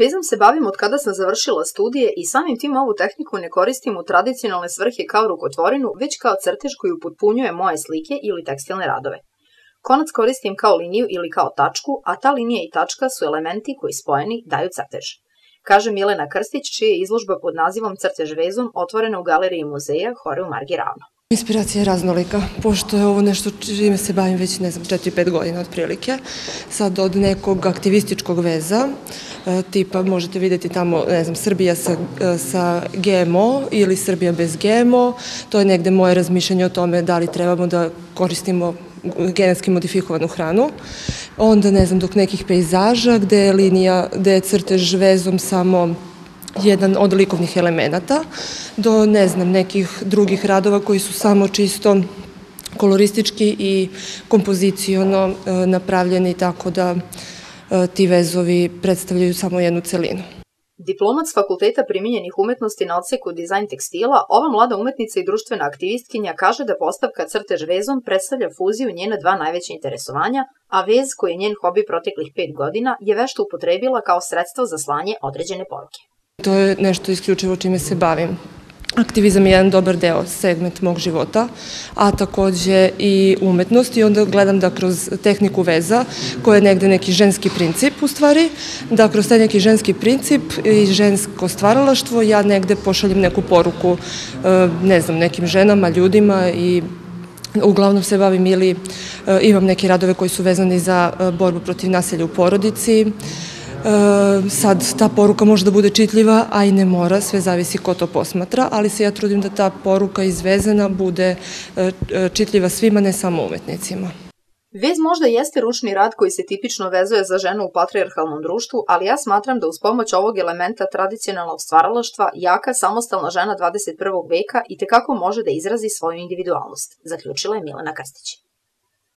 Vezom se bavim od kada sam završila studije i samim tim ovu tehniku ne koristim u tradicionalne svrhe kao rukotvorinu, već kao crtež koji upotpunjuje moje slike ili tekstilne radove. Konac koristim kao liniju ili kao tačku, a ta linija i tačka su elementi koji spojeni daju crtež. Kaže Milena Krstić, čija je izložba pod nazivom Crtež vezom otvorena u galeriji muzeja Hore u Margi Ravno. Inspiracija je raznolika, pošto je ovo nešto čime se bavim već, ne znam, 4-5 godina otprilike. Sad od nekog aktivističkog veza, e, tipa možete videti tamo, ne znam, Srbija sa, e, sa GMO ili Srbija bez GMO, to je negde moje razmišljanje o tome da li trebamo da koristimo genetski modifikovanu hranu. Onda, ne znam, dok nekih pejzaža gde je linija, gde je crtež vezom samo jedan od likovnih elemenata, do, ne znam, nekih drugih radova koji su samo čisto koloristički i kompoziciono e, napravljeni tako da e, ti vezovi predstavljaju samo jednu celinu. Diplomac Fakulteta primjenjenih umetnosti na odseku dizajn tekstila, ova mlada umetnica i društvena aktivistkinja kaže da postavka crtež vezom predstavlja fuziju njena dva najveća interesovanja, a vez koji je njen hobi proteklih pet godina je vešto upotrebila kao sredstvo za slanje određene poruke. To je nešto isključivo čime se bavim. Aktivizam je jedan dobar deo, segment mog života, a takođe i umetnost i onda gledam da kroz tehniku veza, koja je negde neki ženski princip u stvari, da kroz taj neki ženski princip i žensko stvaralaštvo ja negde pošaljem neku poruku, e, ne znam, nekim ženama, ljudima i Uglavnom se bavim ili e, imam neke radove koji su vezani za e, borbu protiv naselja u porodici, sad ta poruka može da bude čitljiva, a i ne mora, sve zavisi ko to posmatra, ali se ja trudim da ta poruka izvezena bude e, e, čitljiva svima, ne samo umetnicima. Vez možda jeste ručni rad koji se tipično vezuje za ženu u patrijarhalnom društvu, ali ja smatram da uz pomoć ovog elementa tradicionalnog stvaralaštva jaka, samostalna žena 21. veka i tekako može da izrazi svoju individualnost, zaključila je Milena Krstić.